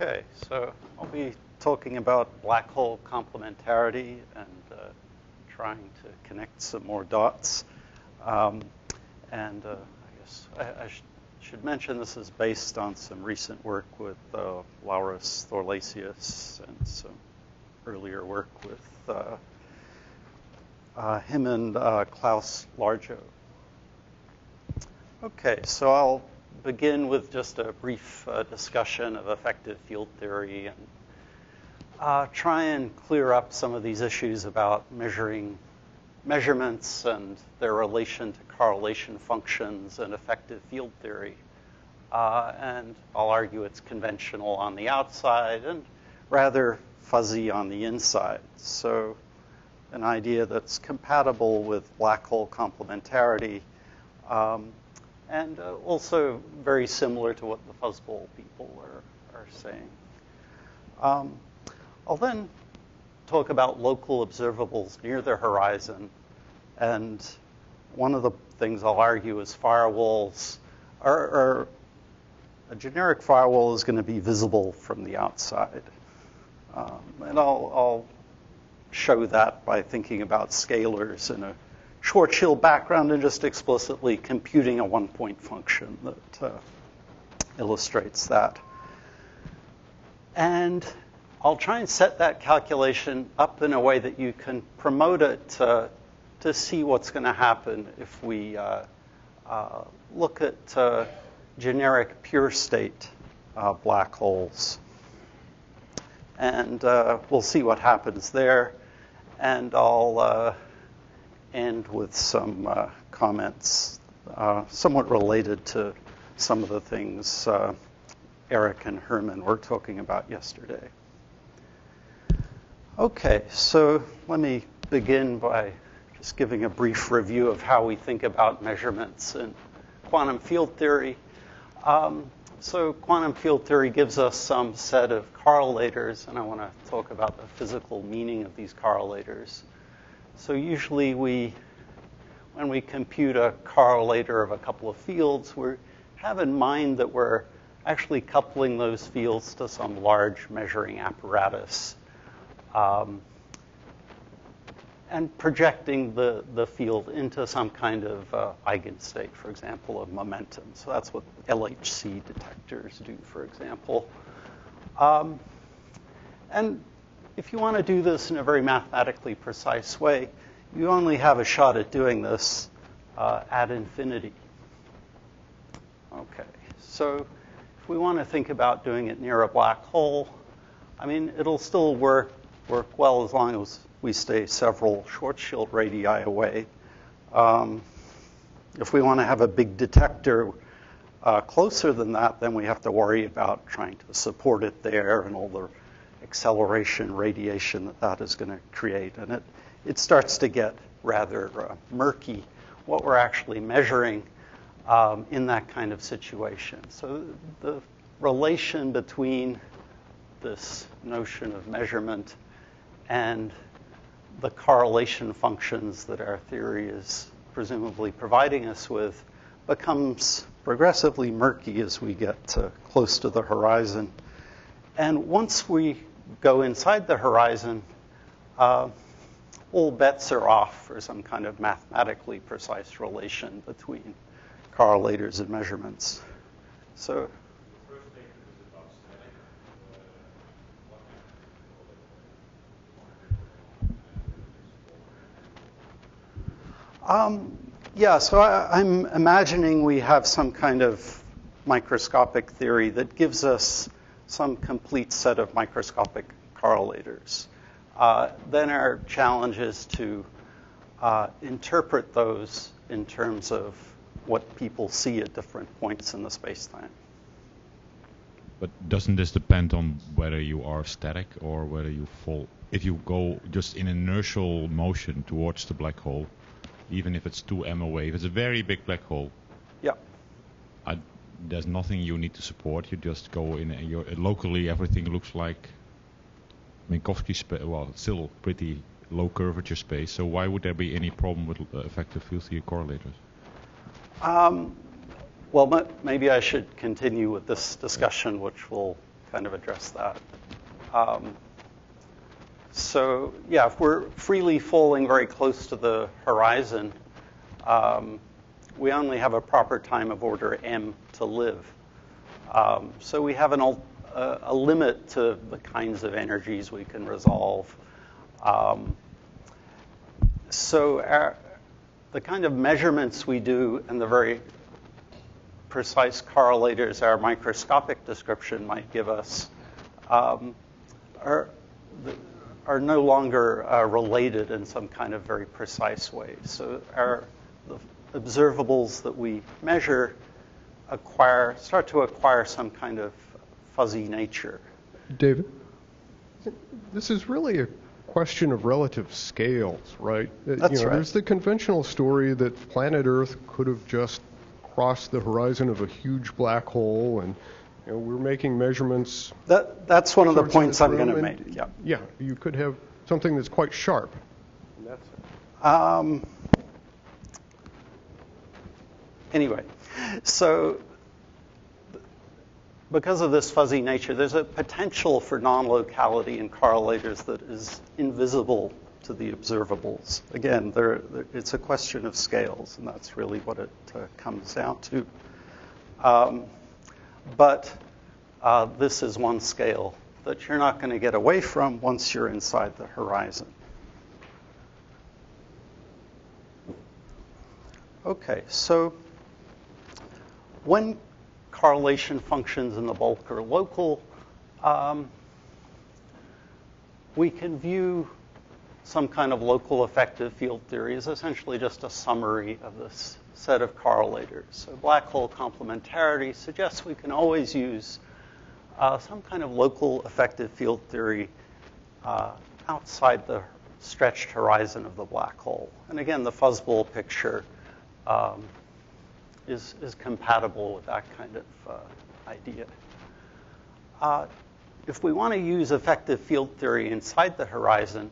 Okay, so I'll be talking about black hole complementarity and uh, trying to connect some more dots. Um, and uh, I guess I, I sh- should mention this is based on some recent work with uh, Larus Thorlacius and some earlier work with uh, uh, him and uh, Klaus Larjo. Okay, so I'll begin with just a brief uh, discussion of effective field theory and uh, try and clear up some of these issues about measuring measurements and their relation to correlation functions and effective field theory. Uh, and I'll argue it's conventional on the outside and rather fuzzy on the inside. So, an idea that's compatible with black hole complementarity. Um, and uh, also very similar to what the fuzzball people are, are saying. Um, I'll then talk about local observables near the horizon. And one of the things I'll argue is firewalls are, a generic firewall is going to be visible from the outside. Um, and I'll, I'll show that by thinking about scalars in a Schwarzschild background and just explicitly computing a one point function that uh, illustrates that. And I'll try and set that calculation up in a way that you can promote it to, to see what's going to happen if we uh, uh, look at uh, generic pure state uh, black holes. And uh, we'll see what happens there. And I'll uh, end with some uh, comments uh, somewhat related to some of the things uh, Eric and Herman were talking about yesterday. Okay, so let me begin by just giving a brief review of how we think about measurements in quantum field theory. Um, so, quantum field theory gives us some set of correlators, and I want to talk about the physical meaning of these correlators. So usually we, when we compute a correlator of a couple of fields, we have in mind that we're actually coupling those fields to some large measuring apparatus um, and projecting the, the field into some kind of uh, eigenstate, for example, of momentum. So that's what LHC detectors do, for example. Um, and if you want to do this in a very mathematically precise way, you only have a shot at doing this uh, at infinity. Okay, so if we want to think about doing it near a black hole, I mean, it'll still work work well as long as we stay several Schwarzschild radii away. Um, if we want to have a big detector uh, closer than that, then we have to worry about trying to support it there and all the acceleration, radiation that that is going to create. And it, it starts to get rather uh, murky what we're actually measuring um, in that kind of situation. So the relation between this notion of measurement and the correlation functions that our theory is presumably providing us with becomes progressively murky as we get close to the horizon. And once we go inside the horizon, uh, all bets are off for some kind of mathematically precise relation between correlators and measurements. So. Um, yeah, so I, I'm imagining we have some kind of microscopic theory that gives us some complete set of microscopic correlators. Uh, then our challenge is to uh, interpret those in terms of what people see at different points in the space-time. But doesn't this depend on whether you are static or whether you fall? If you go just in inertial motion towards the black hole, even if it's 2 m away, if it's a very big black hole, yeah, there's nothing you need to support. You just go in. Your, locally, everything looks like Minkowski space. Well, still pretty low curvature space. So why would there be any problem with uh, effective field theory correlators? Um, well, maybe I should continue with this discussion, which will kind of address that. Um, so yeah, if we're freely falling very close to the horizon, um, we only have a proper time of order m to live. Um, so we have an, a, a, limit to the kinds of energies we can resolve. Um, so our, the kind of measurements we do and the very precise correlators our microscopic description might give us um, are, are no longer uh, related in some kind of very precise way. So our the observables that we measure acquire start to acquire some kind of fuzzy nature. David, this is really a question of relative scales, right? That's you know, right. There's the conventional story that planet Earth could have just crossed the horizon of a huge black hole, and you know, we're making measurements. That, that's one of the points I'm going to make. Yeah. Yeah, you could have something that's quite sharp. Um, anyway, so because of this fuzzy nature, there's a potential for non-locality in correlators that is invisible to the observables. Again, it's a question of scales, and that's really what it uh, comes down to. Um, but uh, this is one scale that you're not going to get away from once you're inside the horizon. Okay, so when correlation functions in the bulk are local, um, we can view some kind of local effective field theory as essentially just a summary of this set of correlators. So black hole complementarity suggests we can always use uh, some kind of local effective field theory uh, outside the stretched horizon of the black hole. And again, the fuzzball picture um, is, is compatible with that kind of uh, idea. Uh, if we want to use effective field theory inside the horizon,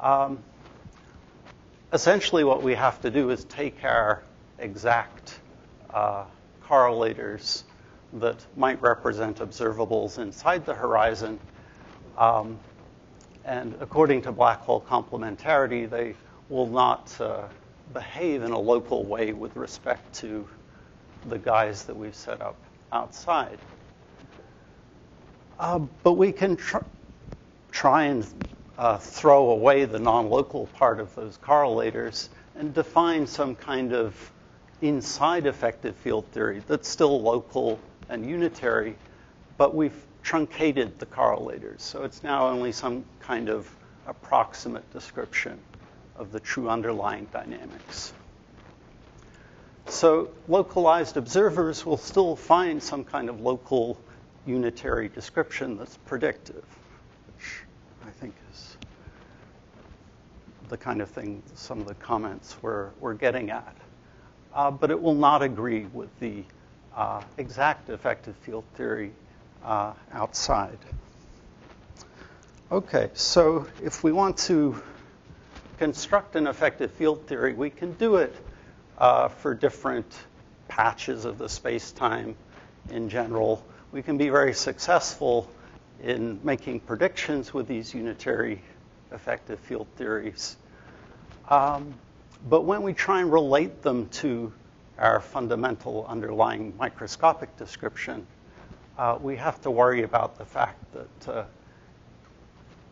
um, essentially what we have to do is take our exact uh, correlators that might represent observables inside the horizon, um, and according to black hole complementarity, they will not uh, behave in a local way with respect to the guys that we've set up outside. Uh, but we can tr- try and uh, throw away the non-local part of those correlators and define some kind of inside effective field theory that's still local and unitary, but we've truncated the correlators. So it's now only some kind of approximate description of the true underlying dynamics. So localized observers will still find some kind of local unitary description that's predictive, which I think is the kind of thing some of the comments were, were getting at. Uh, but it will not agree with the uh, exact effective field theory uh, outside. Okay, so if we want to construct an effective field theory, we can do it uh, for different patches of the space-time in general. We can be very successful in making predictions with these unitary effective field theories. Um, but when we try and relate them to our fundamental underlying microscopic description, uh, we have to worry about the fact that, uh,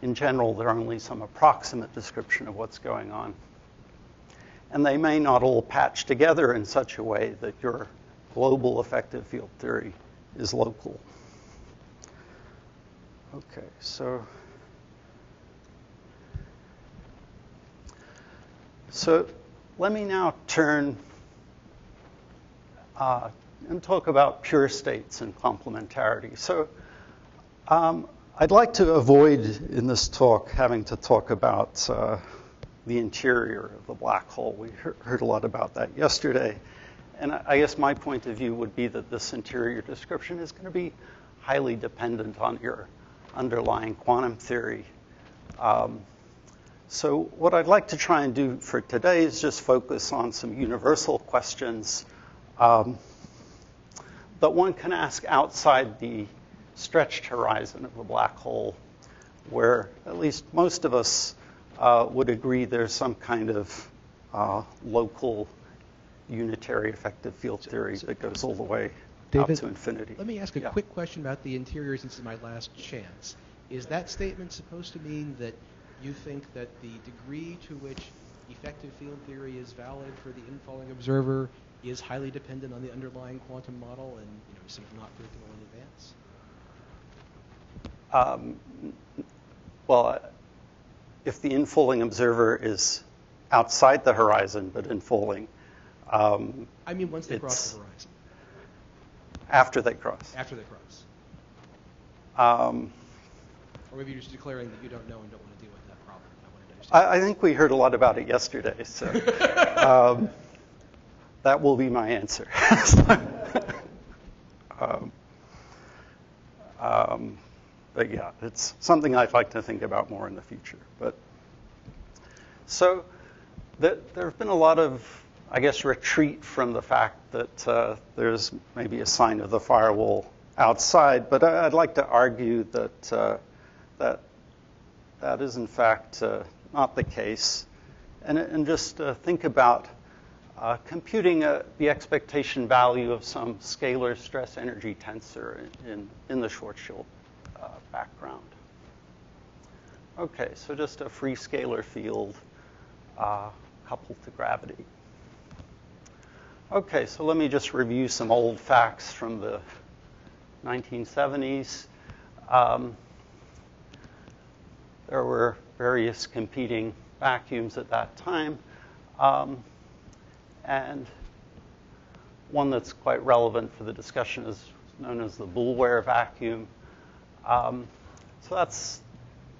in general, there are only some approximate description of what's going on and they may not all patch together in such a way that your global effective field theory is local. Okay, so so let me now turn uh, and talk about pure states and complementarity. So um, I'd like to avoid in this talk having to talk about uh, the interior of the black hole. We heard a lot about that yesterday. And I guess my point of view would be that this interior description is going to be highly dependent on your underlying quantum theory. Um, so, what I'd like to try and do for today is just focus on some universal questions um, that one can ask outside the stretched horizon of a black hole, where at least most of us uh, would agree there's some kind of uh, local unitary effective field theory that goes all the way David, out to infinity. Let me ask a Yeah. quick question about the interior since it's my last chance. Is that statement supposed to mean that you think that the degree to which effective field theory is valid for the infalling observer is highly dependent on the underlying quantum model and you know, sort of not predictable in advance? Um, well, uh, if the infalling observer is outside the horizon but infalling, um, I mean, once they cross the horizon, after they cross. after they cross. Um, Or maybe you're just declaring that you don't know and don't want to deal with that problem. I to understand. I, I think we heard a lot about it yesterday, so um, that will be my answer. um, um, but yeah, it's something I'd like to think about more in the future. But so th- there have been a lot of, I guess, retreat from the fact that uh, there's maybe a sign of the firewall outside. But I- I'd like to argue that uh, that that is in fact uh, not the case, and, and just uh, think about uh, computing uh the expectation value of some scalar stress energy tensor in, in, in the Schwarzschild background. Okay, so just a free scalar field uh, coupled to gravity. Okay, so let me just review some old facts from the 1970s. Um, there were various competing vacuums at that time. Um, and one that's quite relevant for the discussion is known as the Boulware vacuum. Um, so that's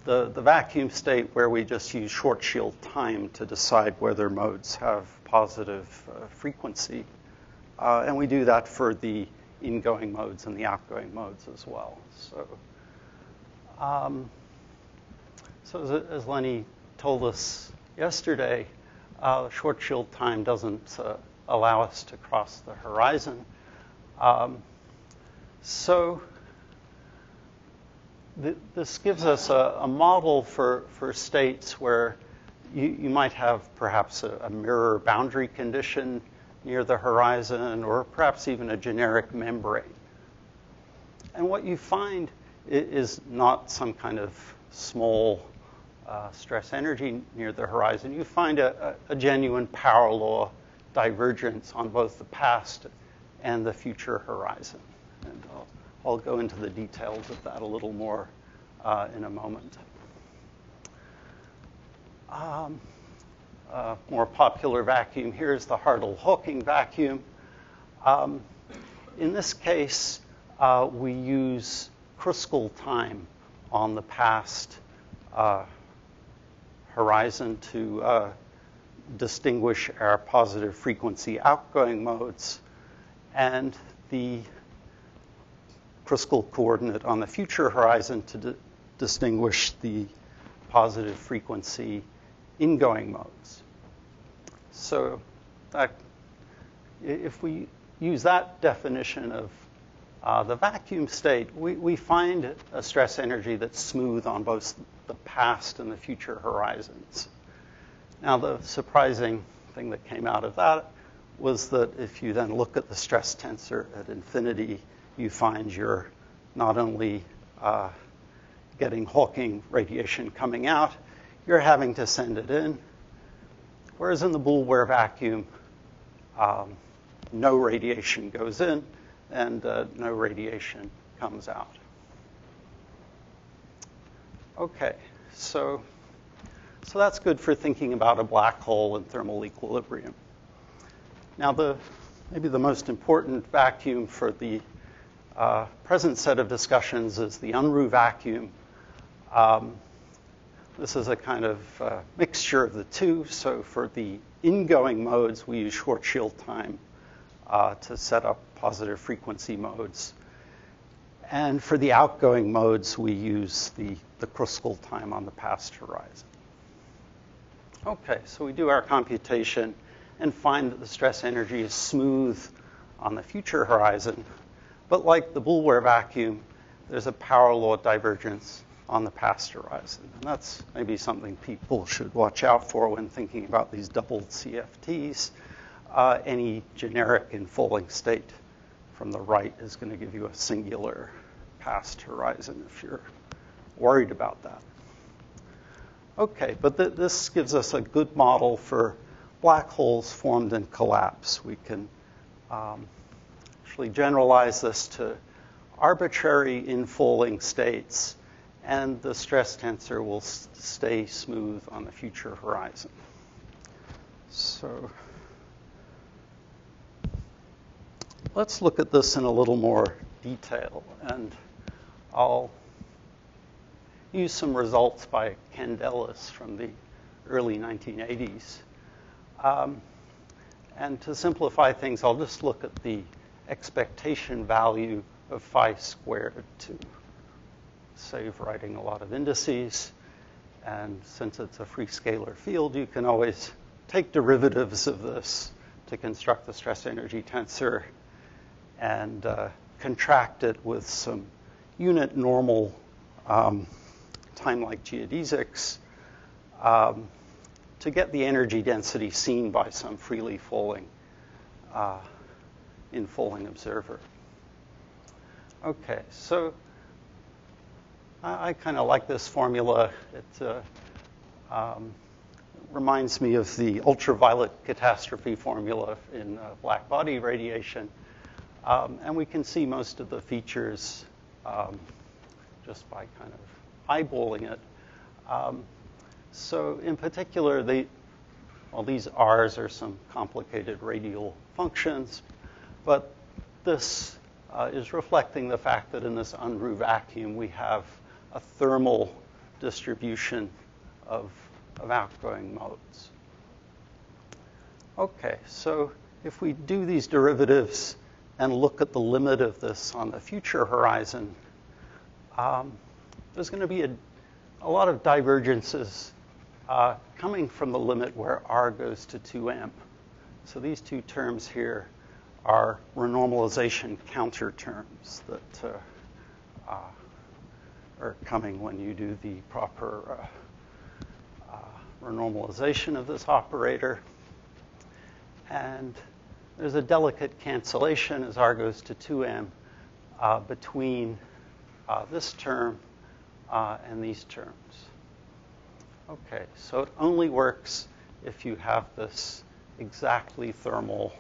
the, the vacuum state where we just use Schwarzschild time to decide whether modes have positive uh, frequency. Uh, and we do that for the ingoing modes and the outgoing modes as well. So, um, so as, as Lenny told us yesterday, uh, shield time doesn't uh, allow us to cross the horizon. Um, so th- this gives us a, a model for, for states where you, you might have perhaps a, a mirror boundary condition near the horizon or perhaps even a generic membrane. And what you find is not some kind of small uh, stress energy near the horizon. You find a, a, a genuine power law divergence on both the past and the future horizon. And I'll, I'll go into the details of that a little more uh, in a moment. Um, more popular vacuum here is the Hartle-Hawking vacuum. Um, in this case, uh, we use Kruskal time on the past uh, horizon to uh, distinguish our positive frequency outgoing modes and the Kruskal coordinate on the future horizon to di- distinguish the positive frequency ingoing modes. So that, if we use that definition of uh, the vacuum state, we, we find a stress energy that's smooth on both the past and the future horizons. Now, the surprising thing that came out of that was that if you then look at the stress tensor at infinity, you find you're not only uh, getting Hawking radiation coming out, you're having to send it in. Whereas in the Boulware vacuum, um, no radiation goes in and uh, no radiation comes out. Okay, so so that's good for thinking about a black hole and thermal equilibrium. Now, the maybe the most important vacuum for the uh, present set of discussions is the Unruh vacuum. Um, this is a kind of uh, mixture of the two. So for the ingoing modes, we use Schwarzschild time uh, to set up positive frequency modes. And for the outgoing modes, we use the, the Kruskal time on the past horizon. Okay, so we do our computation and find that the stress energy is smooth on the future horizon. But like the Boulware vacuum, there's a power law divergence on the past horizon. And that's maybe something people should watch out for when thinking about these double CFTs. Uh, any generic infalling state from the right is going to give you a singular past horizon if you're worried about that. Okay, but th- this gives us a good model for black holes formed in collapse. We can um, actually generalize this to arbitrary infalling states, and the stress tensor will stay smooth on the future horizon. So let's look at this in a little more detail, and I'll use some results by Candelas from the early 1980s. Um, and to simplify things, I'll just look at the expectation value of phi squared to save writing a lot of indices. And since it's a free scalar field, you can always take derivatives of this to construct the stress energy tensor and uh, contract it with some unit normal um, time like geodesics um, to get the energy density seen by some freely falling, uh, infalling observer. Okay, so I, I kind of like this formula. It uh, um, reminds me of the ultraviolet catastrophe formula in uh, black body radiation. Um, and we can see most of the features um, just by kind of eyeballing it. Um, so in particular, they, well, these R's are some complicated radial functions, but this uh, is reflecting the fact that in this Unruh vacuum we have a thermal distribution of, of outgoing modes. Okay, so if we do these derivatives and look at the limit of this on the future horizon, um, there's going to be a, a, lot of divergences uh, coming from the limit where r goes to 2m. So these two terms here are renormalization counter terms that uh, uh, are coming when you do the proper uh, uh, renormalization of this operator. And there's a delicate cancellation as r goes to 2m uh, between this term and these terms. Okay, so it only works if you have this exactly thermal,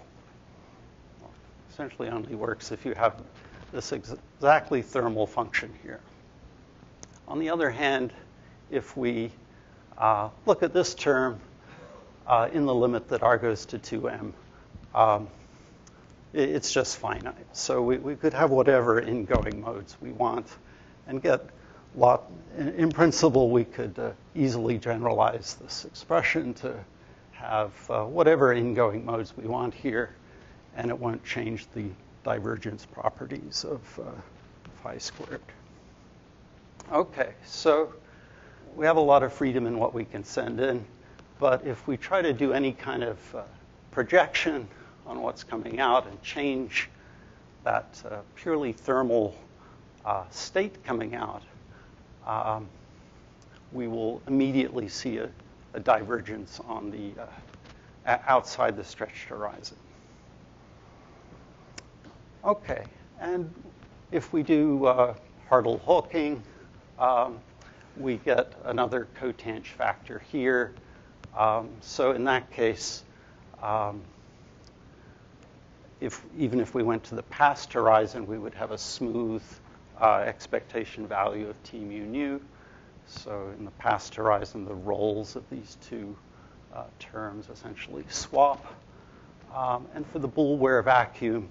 essentially only works if you have this ex- exactly thermal function here. On the other hand, if we uh, look at this term uh, in the limit that r goes to 2m, um, it, it's just finite. So we, we could have whatever ingoing modes we want and get lot, in principle, we could uh, easily generalize this expression to have uh, whatever ingoing modes we want here, and it won't change the divergence properties of uh, phi squared. Okay, so we have a lot of freedom in what we can send in, but if we try to do any kind of uh, projection on what's coming out and change that uh, purely thermal uh, state coming out, um, we will immediately see a, a divergence on the uh, outside the stretched horizon. Okay, and if we do uh, Hartle-Hawking, um, we get another cotange factor here. Um, so in that case, um, if, even if we went to the past horizon, we would have a smooth uh, expectation value of T mu nu. So in the past horizon, the roles of these two uh, terms essentially swap. Um, and for the Boulware vacuum,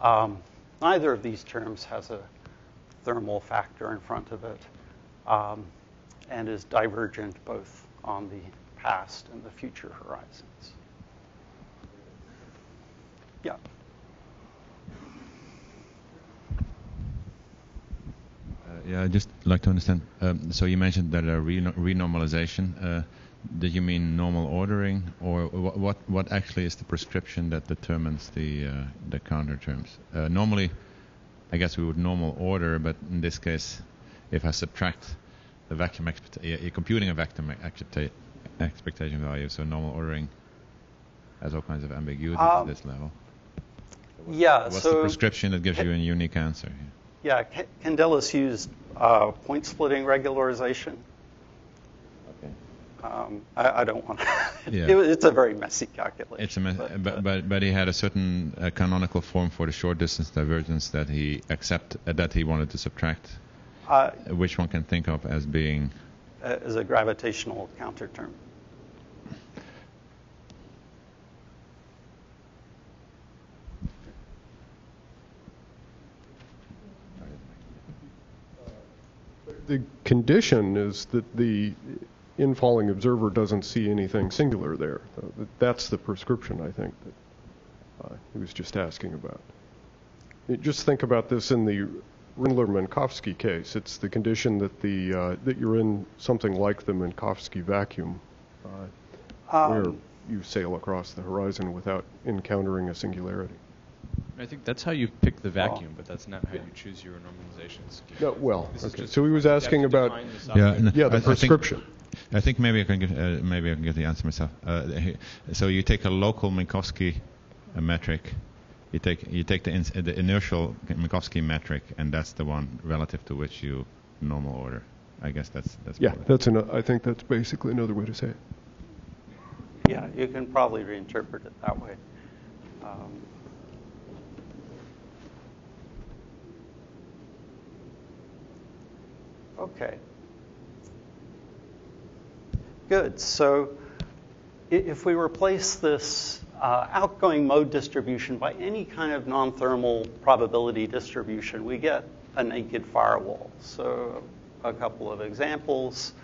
um, neither of these terms has a thermal factor in front of it um, and is divergent both on the past and the future horizons. Yeah. Yeah, I'd just like to understand. Um, so you mentioned that re- renormalization. Uh, did you mean normal ordering, or what? What actually is the prescription that determines the uh, the counter terms? Uh, normally, I guess we would normal order, but in this case, if I subtract the vacuum expect- you're computing a vacuum expecta- expectation value, so normal ordering has all kinds of ambiguity Um, at this level. Yeah, What's so the prescription that gives you a unique answer? yeah, Ca- Candelas used uh, point splitting regularization. Okay. Um, I, I don't want. to. Yeah. it, it's a very messy calculation. It's a me- but, but, uh, but but he had a certain uh, canonical form for the short distance divergence that he accept uh, that he wanted to subtract. uh, Which one can think of as being as a gravitational counter term. The condition is that the infalling observer doesn't see anything singular there. That's the prescription, I think, that uh, he was just asking about. You Just think about this in the Rindler-Minkowski case. It's the condition that the uh, that you're in something like the Minkowski vacuum, uh, where Um, you sail across the horizon without encountering a singularity. I think that's how you pick the vacuum, but that's not how you choose your normalization scheme. No, well, okay. So he was you have to asking about Yeah, yeah the I think- prescription. I think maybe I can get uh, maybe I can get the answer myself. Uh, so you take a local Minkowski uh, metric, you take you take the, ins- uh, the inertial Minkowski metric, and that's the one relative to which you normal order. I guess that's that's. Yeah, that's an, I think that's basically another way to say it. Yeah, you can probably reinterpret it that way. Um, okay. Good. So if we replace this uh, outgoing mode distribution by any kind of non-thermal probability distribution, we get a naked firewall. So a couple of examples.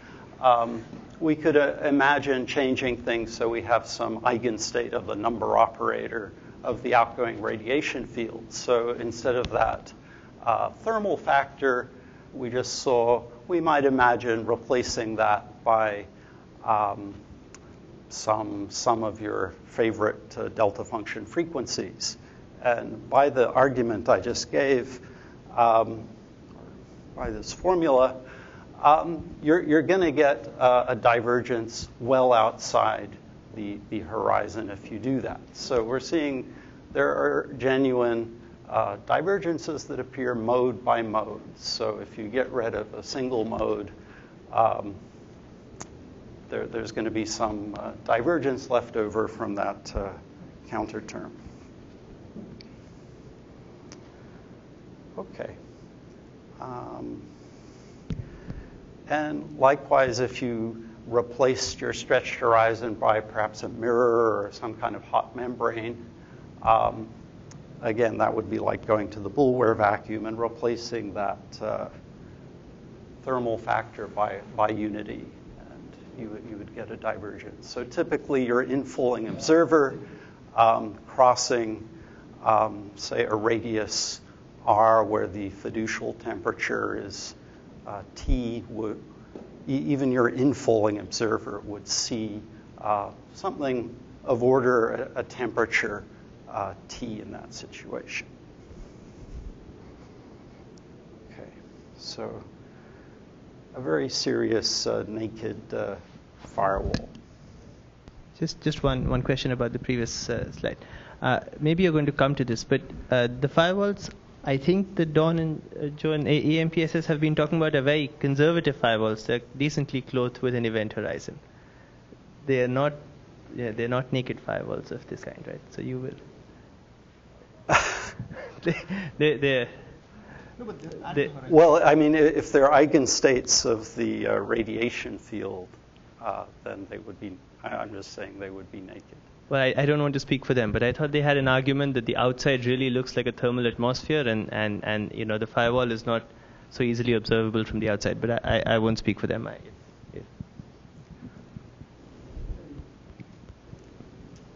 Um, we could uh, imagine changing things so we have some eigenstate of the number operator of the outgoing radiation field. So instead of that uh, thermal factor we just saw, we might imagine replacing that by um, some, some of your favorite uh, delta function frequencies. And by the argument I just gave, um, by this formula, um, you're, you're going to get uh, a divergence well outside the, the horizon if you do that. So we're seeing there are genuine uh, divergences that appear mode by mode. So if you get rid of a single mode, um, there, there's going to be some uh, divergence left over from that uh, counter term. Okay. Um, and likewise, if you replaced your stretched horizon by perhaps a mirror or some kind of hot membrane, um, again, that would be like going to the Boulware vacuum and replacing that uh, thermal factor by, by unity, you would, you would get a divergence. So typically, your infalling observer um, crossing, um, say, a radius r where the fiducial temperature is uh, T, would, even your infalling observer would see uh, something of order a, a temperature uh, T in that situation. Okay, so a very serious uh, naked uh, firewall. Just just one one question about the previous uh, slide. Uh, maybe you're going to come to this, but uh, the firewalls, I think the Don and uh, Joe and AMPSS have been talking about a very conservative firewalls. They're decently clothed with an event horizon. They are not, yeah, they're not naked firewalls of this kind, right? So you will. they, they, they're, they, Well, I mean, if they're eigenstates of the uh, radiation field, uh, then they would be, I- I'm just saying they would be naked. Well, I, I don't want to speak for them, but I thought they had an argument that the outside really looks like a thermal atmosphere, and, and, and you know the firewall is not so easily observable from the outside. But I, I, I won't speak for them. I, if,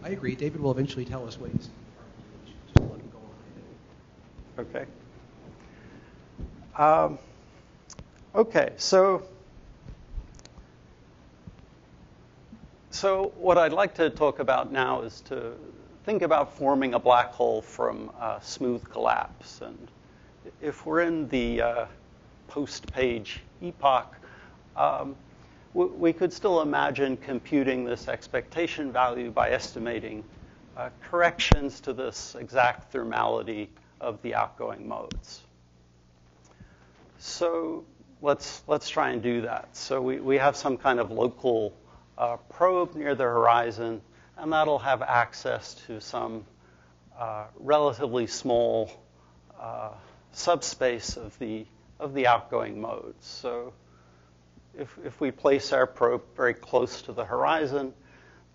I agree. David will eventually tell us what he's just let him go on. Okay. Um, okay, so so what I'd like to talk about now is to think about forming a black hole from uh, smooth collapse, and if we're in the uh, post-Page epoch, um, we could still imagine computing this expectation value by estimating uh, corrections to this exact thermality of the outgoing modes. So let's, let's try and do that. So we, we have some kind of local uh, probe near the horizon, and that'll have access to some uh, relatively small uh, subspace of the, of the outgoing modes. So if, if we place our probe very close to the horizon,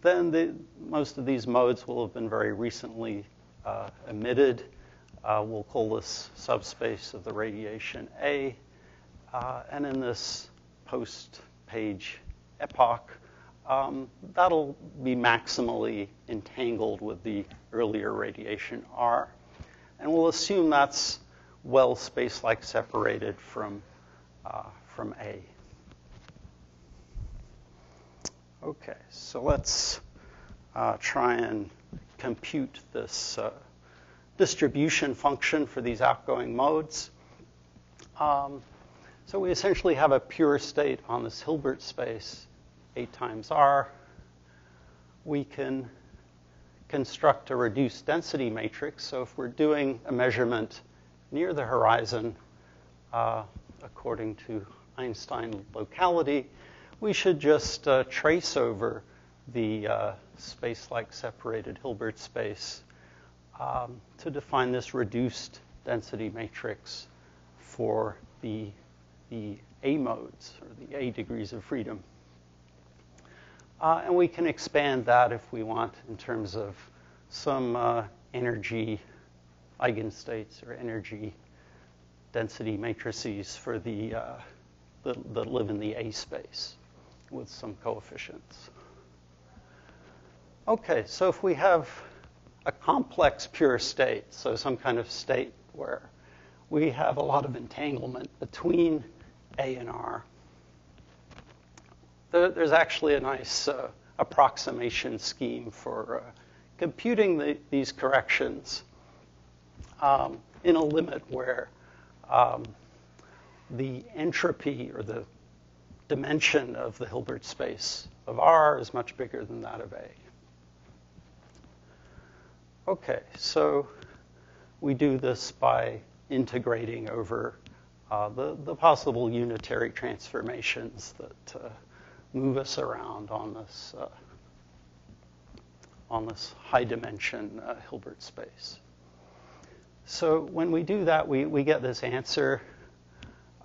then the, most of these modes will have been very recently uh, emitted. Uh, we'll call this subspace of the radiation A. Uh, and in this post-Page epoch, um, that'll be maximally entangled with the earlier radiation R. And we'll assume that's well space-like separated from, uh, from A. Okay, so let's uh, try and compute this uh, distribution function for these outgoing modes. Um, so we essentially have a pure state on this Hilbert space, A times R. We can construct a reduced density matrix. So if we're doing a measurement near the horizon, uh, according to Einstein locality, we should just uh, trace over the uh, space-like separated Hilbert space um, to define this reduced density matrix for the, the A modes, or the A degrees of freedom. Uh, and we can expand that if we want in terms of some uh, energy eigenstates or energy density matrices for the, uh, that, that live in the A space with some coefficients. Okay, so if we have a complex pure state, so some kind of state where we have a lot of entanglement between A and R, there's actually a nice uh, approximation scheme for uh, computing the, these corrections um, in a limit where um, the entropy or the dimension of the Hilbert space of R is much bigger than that of A. Okay, so we do this by integrating over uh, the, the possible unitary transformations that uh, move us around on this, uh, on this high dimension uh, Hilbert space. So when we do that, we, we get this answer.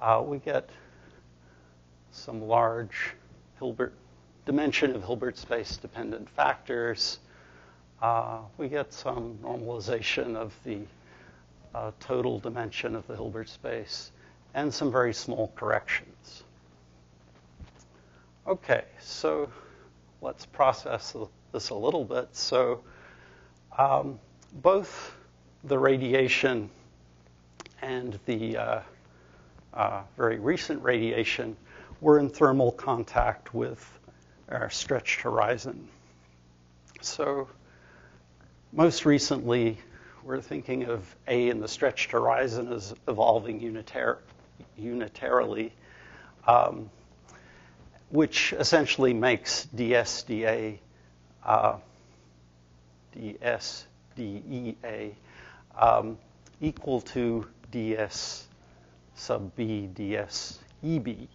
Uh, we get some large Hilbert dimension of Hilbert space dependent factors. Uh, we get some normalization of the uh, total dimension of the Hilbert space and some very small corrections. Okay, so let's process this a little bit. So um, both the radiation and the uh, uh, very recent radiation we're in thermal contact with our stretched horizon. So, most recently, we're thinking of A in the stretched horizon as evolving unitar- unitarily, um, which essentially makes DSDA, uh, DSDEA um, equal to DS sub B DSEB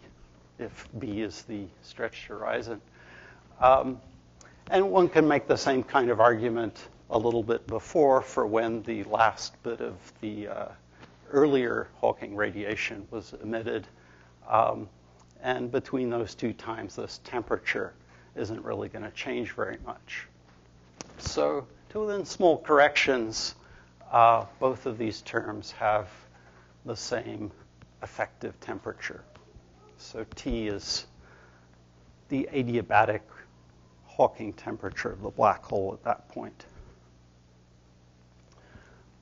if B is the stretched horizon. Um, and one can make the same kind of argument a little bit before for when the last bit of the uh, earlier Hawking radiation was emitted. Um, and between those two times, this temperature isn't really going to change very much. So, to within small corrections, uh, both of these terms have the same effective temperature. So T is the adiabatic Hawking temperature of the black hole at that point.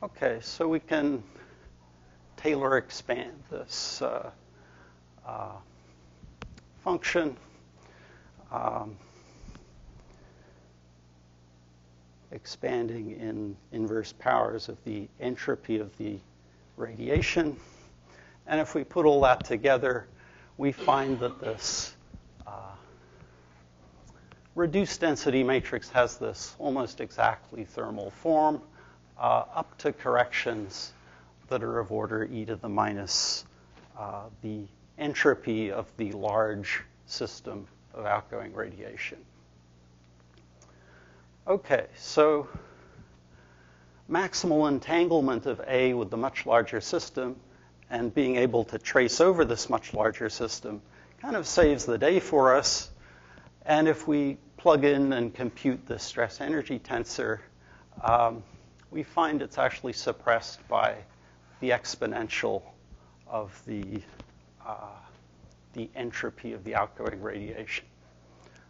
Okay, so we can Taylor expand this uh, uh, function. Um, expanding in inverse powers of the entropy of the radiation. And if we put all that together, we find that this uh, reduced density matrix has this almost exactly thermal form uh, up to corrections that are of order e to the minus uh, the entropy of the large system of outgoing radiation. Okay, so maximal entanglement of A with the much larger system and being able to trace over this much larger system kind of saves the day for us. And if we plug in and compute the stress energy tensor, um, we find it's actually suppressed by the exponential of the, uh, the entropy of the outgoing radiation.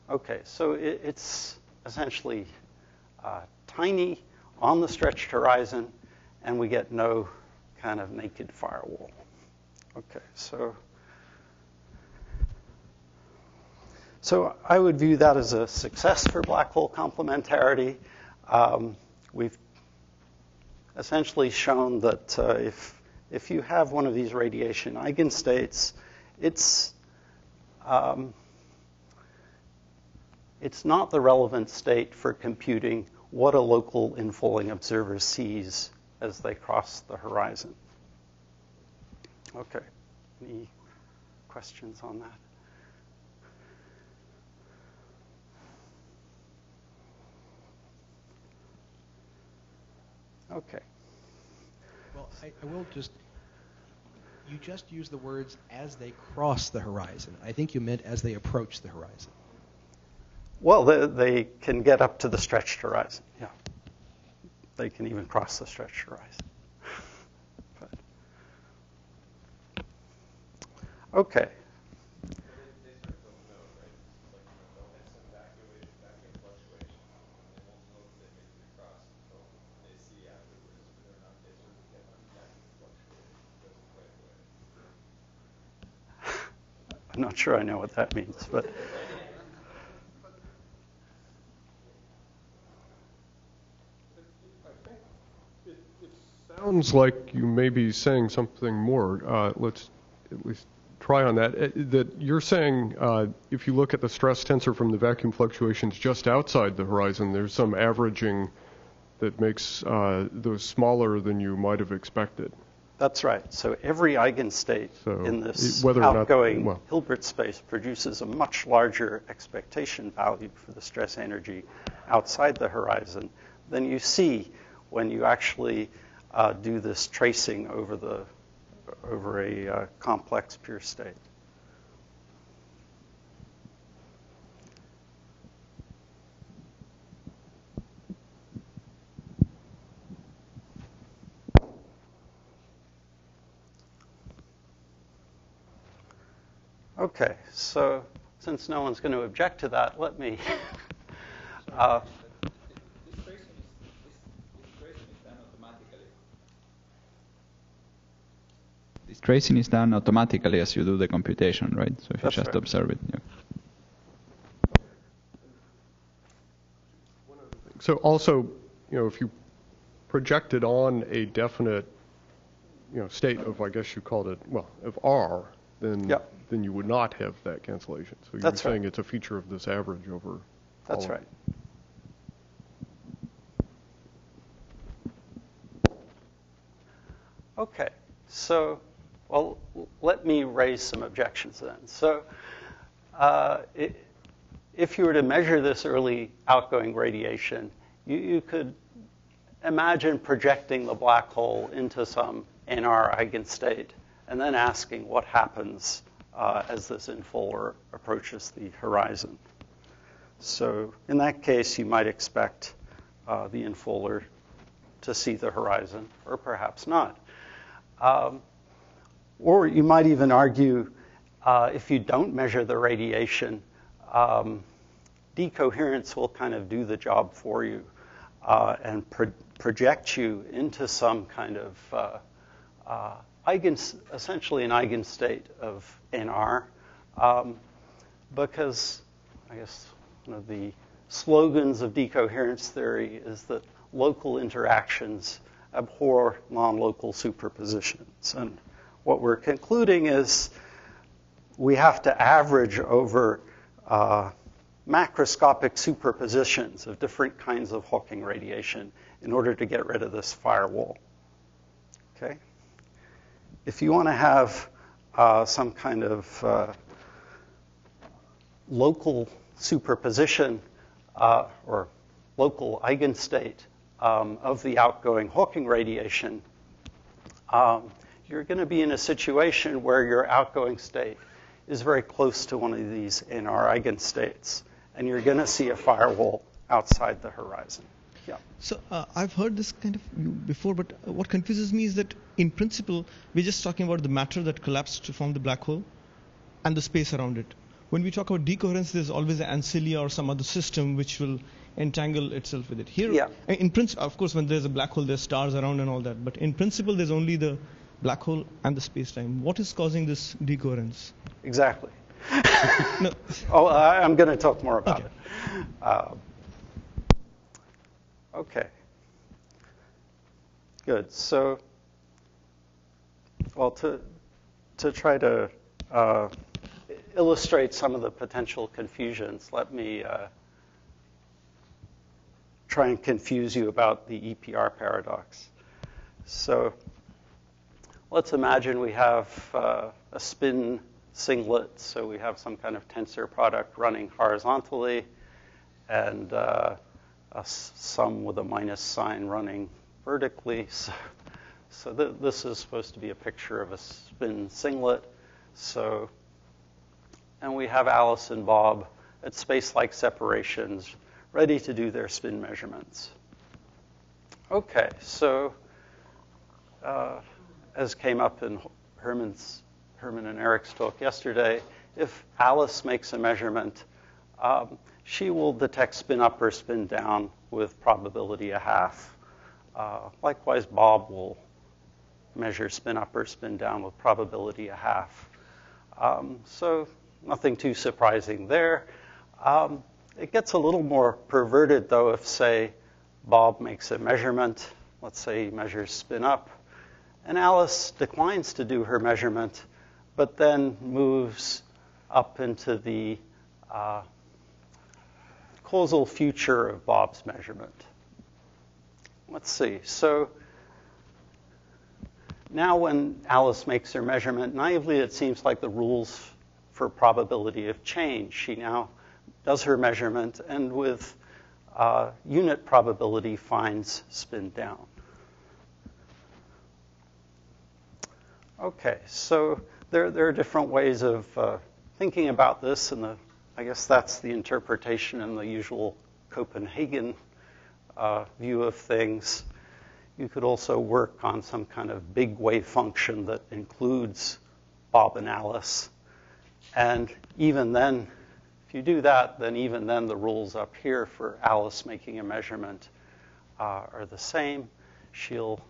Okay, so it, it's essentially uh, tiny on the stretched horizon, and we get no kind of naked firewall. Okay, so so I would view that as a success for black hole complementarity. Um, we've essentially shown that uh, if if you have one of these radiation eigenstates, it's um, it's not the relevant state for computing what a local infalling observer sees as they cross the horizon. Okay. Any questions on that? Okay. Well, I, I, will just. You just use the words as they cross the horizon. I think you meant as they approach the horizon. Well, they, they can get up to the stretched horizon. Yeah. They can even cross the stretched horizon. Okay. I'm not sure I know what that means, but. it sounds like you may be saying something more. Uh, let's at least try on that. Uh, that you're saying uh, if you look at the stress tensor from the vacuum fluctuations just outside the horizon, there's some averaging that makes uh, those smaller than you might have expected. That's right. So every eigenstate so in this outgoing not, well, Hilbert space produces a much larger expectation value for the stress energy outside the horizon than you see when you actually uh, do this tracing over the over a uh, complex pure state. Okay, so since no one's going to object to that, let me uh, tracing is done automatically as you do the computation, right? So if That's you just right. observe it. Yeah. So also, you know, if you projected on a definite, you know, state of, I guess you called it, well, of R, then yep. then you would not have that cancellation. So you're That's saying right. it's a feature of this average over. That's right. Okay, so well, let me raise some objections then. So, uh, it, if you were to measure this early outgoing radiation, you, you, could imagine projecting the black hole into some NR eigenstate and then asking what happens uh, as this infaller approaches the horizon. So, in that case, you might expect uh, the infaller to see the horizon, or perhaps not. Um, or you might even argue uh, if you don't measure the radiation, um, decoherence will kind of do the job for you uh, and pro- project you into some kind of uh, uh eigen, essentially an eigenstate of NR. Um, because I guess one of the slogans of decoherence theory is that local interactions abhor non-local superpositions. And what we're concluding is we have to average over uh, macroscopic superpositions of different kinds of Hawking radiation in order to get rid of this firewall. Okay? If you want to have uh, some kind of uh, local superposition uh, or local eigenstate um, of the outgoing Hawking radiation, um, you're going to be in a situation where your outgoing state is very close to one of these NR eigenstates, and you're going to see a firewall outside the horizon. Yeah. So uh, I've heard this kind of before, but what confuses me is that in principle, we're just talking about the matter that collapsed to form the black hole and the space around it. When we talk about decoherence, there's always an ancilla or some other system which will entangle itself with it. Here, yeah. in principle, of course, when there's a black hole, there's stars around and all that. But in principle, there's only the black hole and the space-time. What is causing this decoherence? Exactly. no. Oh, I'm going to talk more about okay. it. Uh, okay. Good. So, well, to to try to uh, illustrate some of the potential confusions, let me uh, try and confuse you about the EPR paradox. So let's imagine we have uh, a spin singlet, so we have some kind of tensor product running horizontally, and uh, a sum with a minus sign running vertically. So, so th- this is supposed to be a picture of a spin singlet. So and we have Alice and Bob at space-like separations ready to do their spin measurements. Okay, so uh, as came up in Herman's, Herman and Eric's talk yesterday, if Alice makes a measurement, um, she will detect spin up or spin down with probability a half. Uh, likewise, Bob will measure spin up or spin down with probability a half. Um, so nothing too surprising there. Um, it gets a little more perverted, though, if, say, Bob makes a measurement. Let's say he measures spin up. And Alice declines to do her measurement, but then moves up into the uh, causal future of Bob's measurement. Let's see. So now, when Alice makes her measurement, naively it seems like the rules for probability of change. She now does her measurement and with uh, unit probability finds spin down. Okay, so there, there are different ways of uh, thinking about this, and the, I guess that's the interpretation in the usual Copenhagen uh, view of things. You could also work on some kind of big wave function that includes Bob and Alice and even then, if you do that, then even then the rules up here for Alice making a measurement uh, are the same. She'll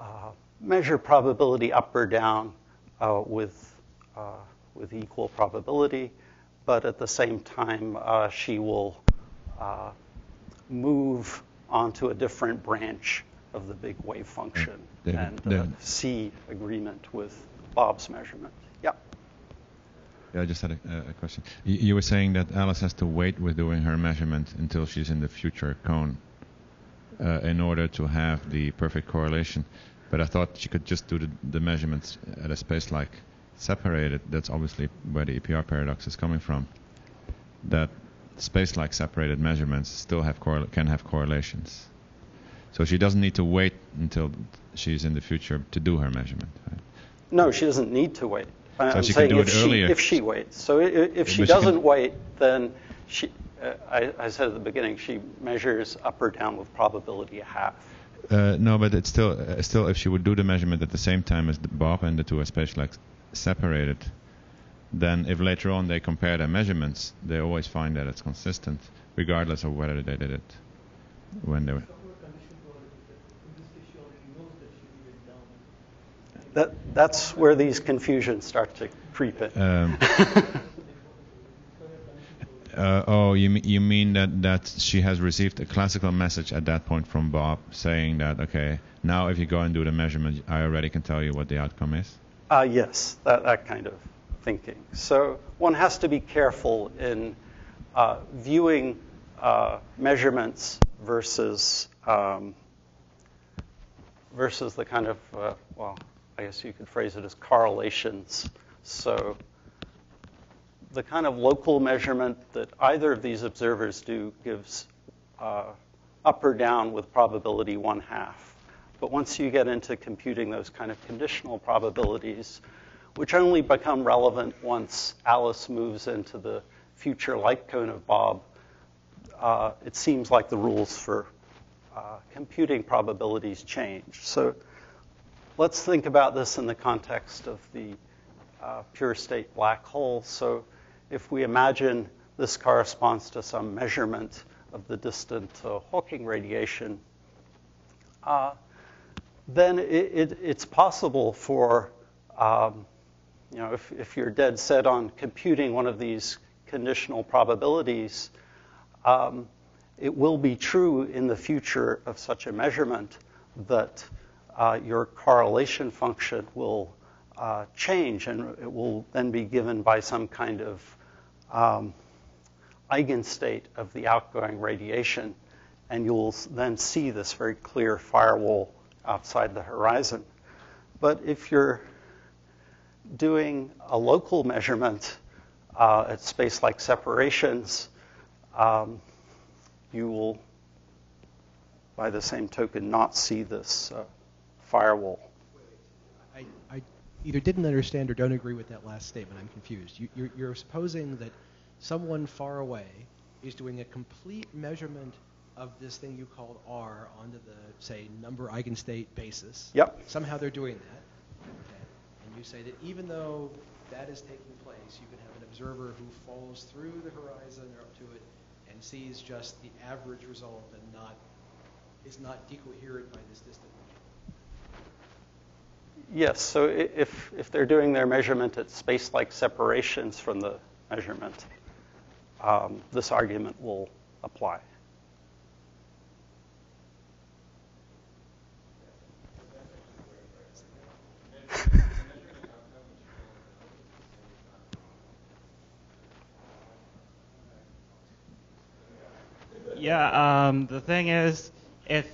uh, measure probability up or down uh, with, uh, with equal probability, but at the same time, uh, she will uh, move onto a different branch of the big wave function and see agreement with Bob's measurement. Yeah. Yeah, I just had a, a question. You, you, were saying that Alice has to wait with doing her measurement until she's in the future cone uh, in order to have the perfect correlation. But I thought she could just do the, the measurements at a space like separated. That's obviously where the EPR paradox is coming from. That space-like separated measurements still have can have correlations. So she doesn't need to wait until she's in the future to do her measurement. Right? No, she doesn't need to wait. So I'm she saying can do if it she, earlier. If she waits. So if she But doesn't can- wait, then she, uh, I, I said at the beginning, she measures up or down with probability a half. Uh, no, but it's still uh, still if she would do the measurement at the same time as the Bob and the two are space like separated, then if later on they compare their measurements, they always find that it's consistent, regardless of whether they did it when they were. That, that's where these confusions start to creep in. Um, Uh, oh, you mean, you mean that, that she has received a classical message at that point from Bob saying that, okay, now if you go and do the measurement, I already can tell you what the outcome is? Uh, yes, that, that kind of thinking. So one has to be careful in uh, viewing uh, measurements versus um, versus the kind of uh, well, I guess you could phrase it as correlations. So the kind of local measurement that either of these observers do gives uh, up or down with probability one half. But once you get into computing those kind of conditional probabilities, which only become relevant once Alice moves into the future light cone of Bob, uh, it seems like the rules for uh, computing probabilities change. So let's think about this in the context of the uh, pure state black hole. So if we imagine this corresponds to some measurement of the distant Hawking radiation, uh, then it, it, it's possible for, um, you know, if, if, you're dead set on computing one of these conditional probabilities, um, it will be true in the future of such a measurement that uh, your correlation function will uh, change and it will then be given by some kind of um, eigenstate of the outgoing radiation, and you'll then see this very clear firewall outside the horizon. But if you're doing a local measurement uh, at space-like separations, um, you will, by the same token, not see this uh, firewall. I, I, either didn't understand or don't agree with that last statement. I'm confused. You, you're, you're supposing that someone far away is doing a complete measurement of this thing you called R onto the, say, number eigenstate basis. Yep. Somehow they're doing that. Okay. And you say that even though that is taking place, you can have an observer who falls through the horizon or up to it and sees just the average result and not is not decoherent by this distant Yes. So if if they're doing their measurement at space-like separations from the measurement, um, this argument will apply. Yeah, um, the thing is, if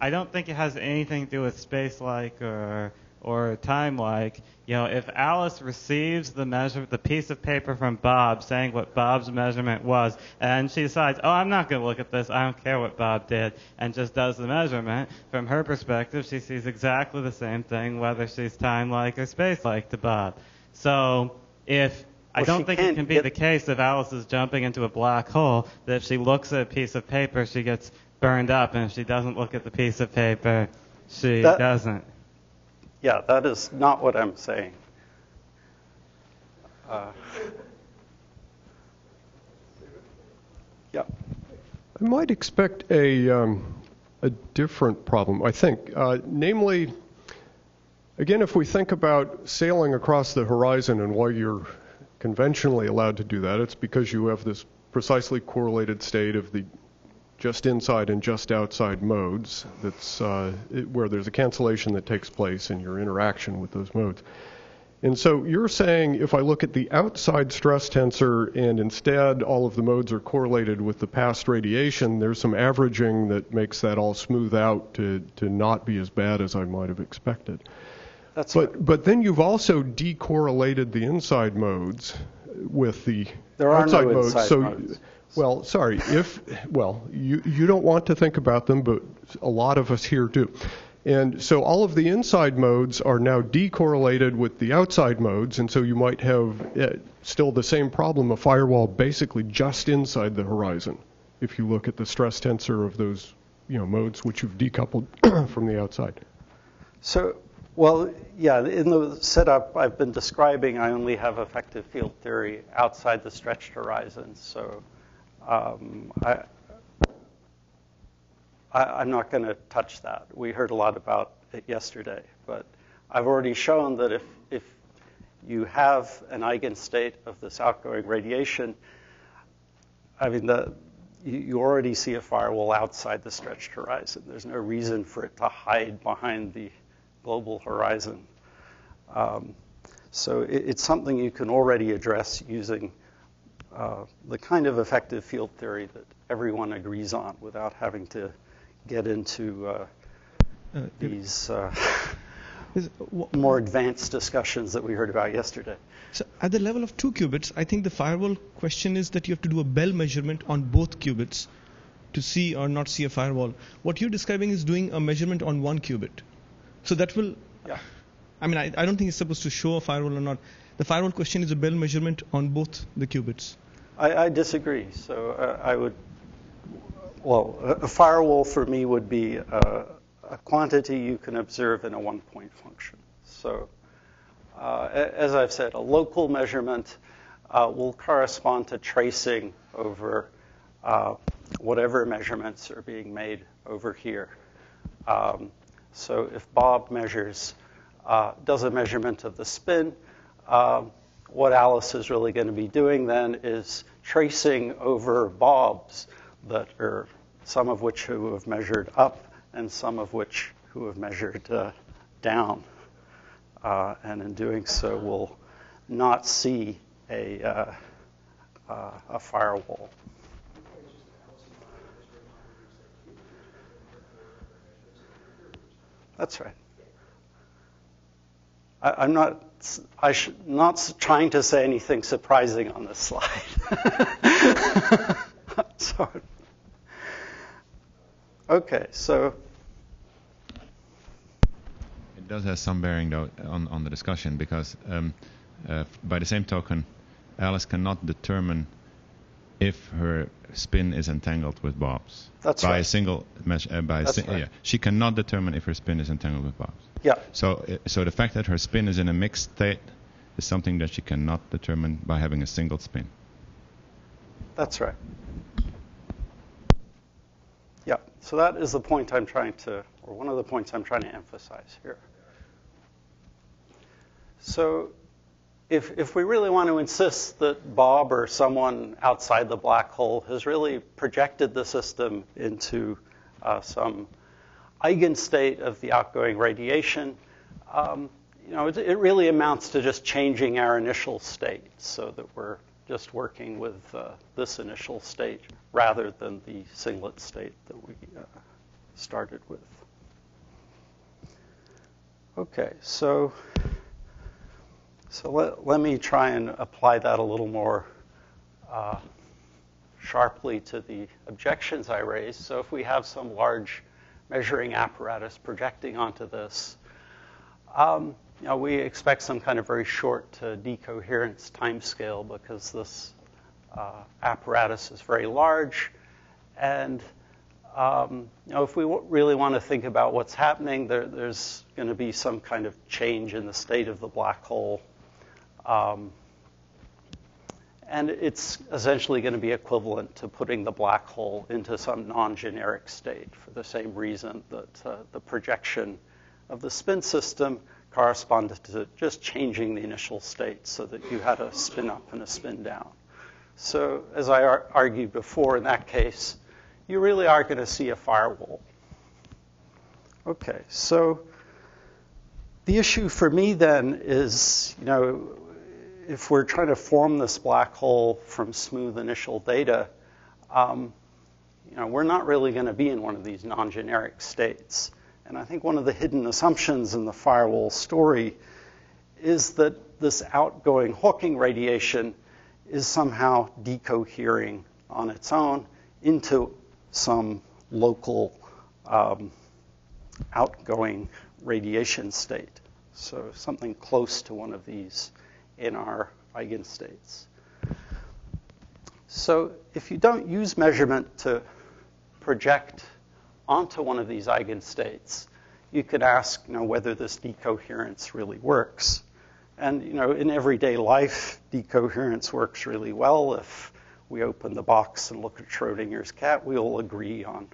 I don't think it has anything to do with space-like or or time-like. You know, if Alice receives the measure, the piece of paper from Bob saying what Bob's measurement was, and she decides, oh, I'm not going to look at this. I don't care what Bob did, and just does the measurement. From her perspective, she sees exactly the same thing, whether she's time-like or space-like to Bob. So if I don't think it can be the case if Alice is jumping into a black hole that if she looks at a piece of paper, she gets burned up, and if she doesn't look at the piece of paper, she that, doesn't. Yeah, that is not what I'm saying. Uh, yeah. I might expect a um, a different problem. I think, uh, namely, again, if we think about sailing across the horizon and why you're conventionally allowed to do that, it's because you have this precisely correlated state of the just inside and just outside modes that's uh, it, where there's a cancellation that takes place in your interaction with those modes. And so you're saying if I look at the outside stress tensor and instead all of the modes are correlated with the past radiation, there's some averaging that makes that all smooth out to, to not be as bad as I might have expected. That's but right. but then you've also decorrelated the inside modes with the there are outside no modes. So modes. well, sorry, if well, you you don't want to think about them, but a lot of us here do. And so all of the inside modes are now decorrelated with the outside modes, and so you might have uh, still the same problem, a firewall basically just inside the horizon, if you look at the stress tensor of those you know modes which you've decoupled from the outside. So well, yeah, in the setup I've been describing, I only have effective field theory outside the stretched horizon. So um, I, I, am not going to touch that. We heard a lot about it yesterday, but I've already shown that if, if you have an eigenstate of this outgoing radiation, I mean, the, you, you already see a firewall outside the stretched horizon. There's no reason for it to hide behind the global horizon. Um, so it, it's something you can already address using uh, the kind of effective field theory that everyone agrees on without having to get into uh, Uh, these uh, is- wha- more advanced discussions that we heard about yesterday. So at the level of two qubits, I think the firewall question is that you have to do a Bell measurement on both qubits to see or not see a firewall. What you're describing is doing a measurement on one qubit. So that will, Yeah. I mean, I, I don't think it's supposed to show a firewall or not. The firewall question is a Bell measurement on both the qubits. I, I disagree. So uh, I would, well, a, a firewall for me would be uh, a quantity you can observe in a one-point function. So uh, a- as I've said, a local measurement uh, will correspond to tracing over uh, whatever measurements are being made over here. Um, so if Bob measures, uh, does a measurement of the spin, um, what Alice is really going to be doing then is tracing over Bobs that are some of which who have measured up and some of which who have measured uh, down. Uh, and in doing so, will not see a, uh, uh, a firewall. That's right. I, I'm not. I should not trying to say anything surprising on this slide. Sorry. Okay, so It does have some bearing, though, on, on the discussion because, um, uh, by the same token, Alice cannot determine if her spin is entangled with Bob's. That's by a single mesh, uh, by a That's si- right. yeah, she cannot determine if her spin is entangled with Bob's. yeah, So, uh, so the fact that her spin is in a mixed state is something that she cannot determine by having a single spin. That's right. Yeah, so that is the point I'm trying to, or one of the points I'm trying to emphasize here. So if, if we really want to insist that Bob or someone outside the black hole has really projected the system into uh, some eigenstate of the outgoing radiation, um, you know, it, it really amounts to just changing our initial state so that we're just working with uh, this initial state rather than the singlet state that we uh, started with. Okay, so so let, let me try and apply that a little more uh, sharply to the objections I raised. So if we have some large measuring apparatus projecting onto this, um, you know, we expect some kind of very short uh, decoherence timescale because this uh, apparatus is very large. And um, you know, if we really want to think about what's happening, there, there's going to be some kind of change in the state of the black hole. Um, and it's essentially going to be equivalent to putting the black hole into some non-generic state for the same reason that uh, the projection of the spin system corresponded to just changing the initial state so that you had a spin up and a spin down. So as I ar- argued before, in that case, you really are going to see a firewall. Okay, so the issue for me then is, you know, if we're trying to form this black hole from smooth initial data, um, you know, we're not really going to be in one of these non-generic states. And I think one of the hidden assumptions in the firewall story is that this outgoing Hawking radiation is somehow decohering on its own into some local um, outgoing radiation state. So something close to one of these NR eigenstates. So if you don't use measurement to project onto one of these eigenstates, you could ask you know, whether this decoherence really works. And you know, in everyday life, decoherence works really well. If we open the box and look at Schrodinger's cat, we'll agree on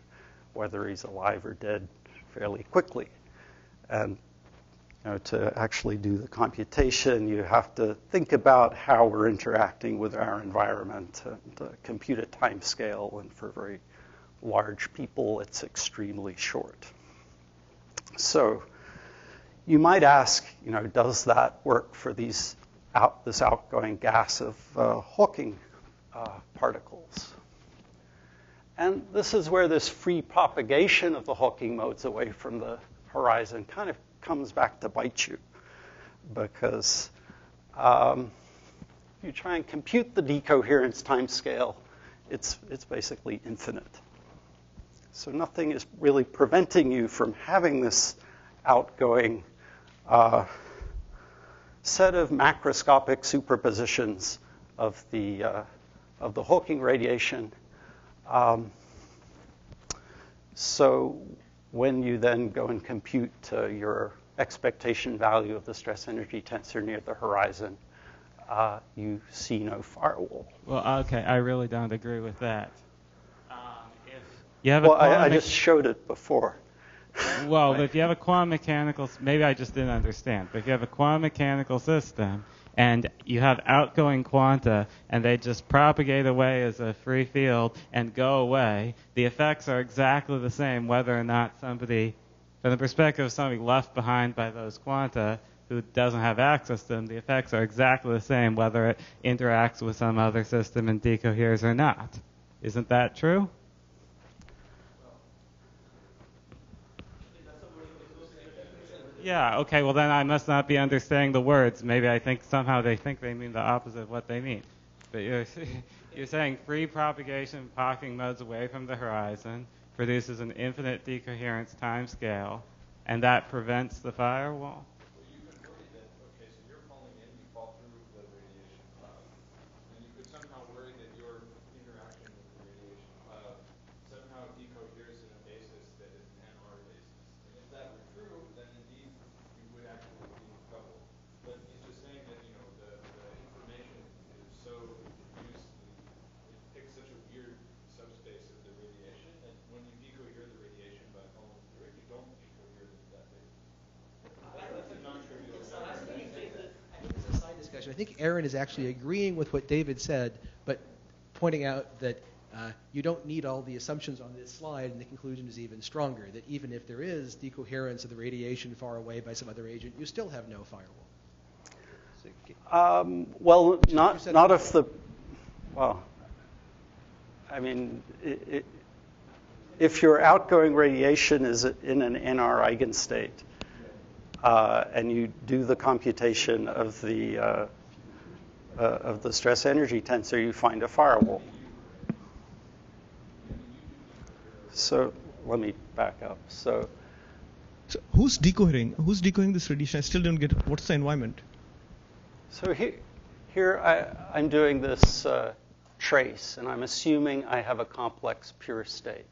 whether he's alive or dead fairly quickly. And know, to actually do the computation, you have to think about how we're interacting with our environment and uh, compute a time scale. And for very large people, it's extremely short. So you might ask, you know, does that work for these out, this outgoing gas of uh, Hawking uh, particles? And this is where this free propagation of the Hawking modes away from the horizon kind of comes back to bite you. Because um, you try and compute the decoherence time scale, it's, it's basically infinite. So nothing is really preventing you from having this outgoing uh, set of macroscopic superpositions of the, uh, of the Hawking radiation. Um, so when you then go and compute uh, your expectation value of the stress energy tensor near the horizon, uh, you see no firewall. Well, okay, I really don't agree with that. Um, if you have well, a I, I just showed it before. well, if you have a quantum mechanical, maybe I just didn't understand, but if you have a quantum mechanical system and you have outgoing quanta and they just propagate away as a free field and go away, the effects are exactly the same whether or not somebody, from the perspective of somebody left behind by those quanta who doesn't have access to them, the effects are exactly the same whether it interacts with some other system and decoheres or not. Isn't that true? Yeah, okay, well then I must not be understanding the words. Maybe I think somehow they think they mean the opposite of what they mean. But you're, you're saying free propagation Hawking modes away from the horizon produces an infinite decoherence time scale, and that prevents the firewall? I think Aaron is actually agreeing with what David said, but pointing out that uh, you don't need all the assumptions on this slide, and the conclusion is even stronger that even if there is decoherence of the radiation far away by some other agent, you still have no firewall. Um, well, not not if the well. I mean, it, it, if your outgoing radiation is in an NR eigenstate, uh, and you do the computation of the uh, uh, of the stress energy tensor, you find a firewall. So let me back up. So, so who's decohering? Who's decohering this radiation? I still don't get what's the environment. So here, here I, am doing this uh, trace, and I'm assuming I have a complex pure state.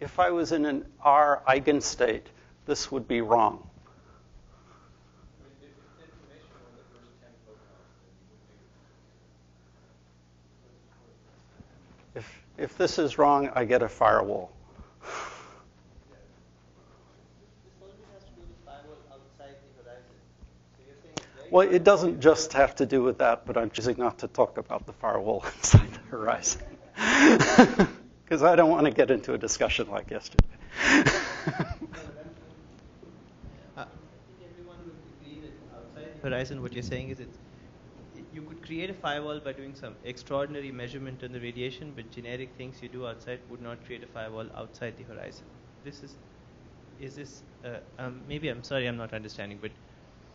If I was in an R eigenstate, this would be wrong. If, if this is wrong, I get a firewall. Well, it doesn't just have to do with that, but I'm choosing not to talk about the firewall inside the horizon. Because I don't want to get into a discussion like yesterday. uh, horizon, what you're saying is it's you could create a firewall by doing some extraordinary measurement on the radiation, but generic things you do outside would not create a firewall outside the horizon. This is, is this, uh, um, maybe I'm sorry, I'm not understanding, but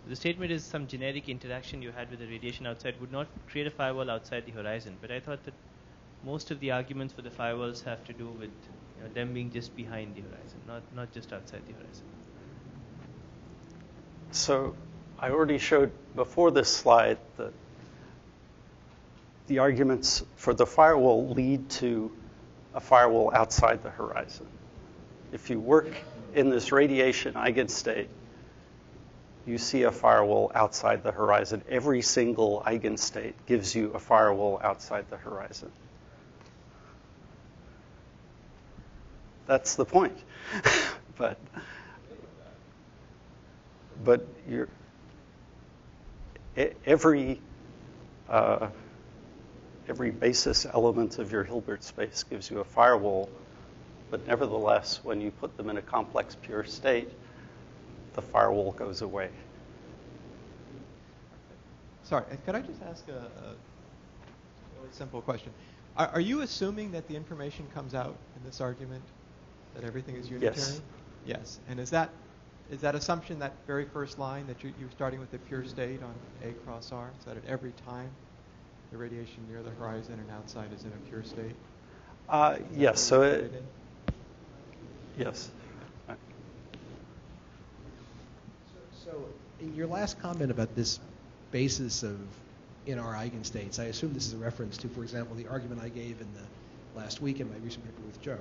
the statement is some generic interaction you had with the radiation outside would not create a firewall outside the horizon. But I thought that most of the arguments for the firewalls have to do with you know, them being just behind the horizon, not, not just outside the horizon. So I already showed before this slide that the arguments for the firewall lead to a firewall outside the horizon. If you work in this radiation eigenstate, you see a firewall outside the horizon. Every single eigenstate gives you a firewall outside the horizon. That's the point. but but every uh, every basis element of your Hilbert space gives you a firewall, but nevertheless, when you put them in a complex pure state, the firewall goes away. Sorry, uh, could I just ask a, a really simple question? Are, are you assuming that the information comes out in this argument that everything is unitary? Yes. Yes. And is that is that assumption that very first line that you, you're starting with the pure state on A cross R? Is that at every time the radiation near the horizon and outside is in a pure state? Uh, yes. So you it, put in? yes. So, in your last comment about this basis of NR eigenstates, I assume this is a reference to, for example, the argument I gave in the last week in my recent paper with Joe.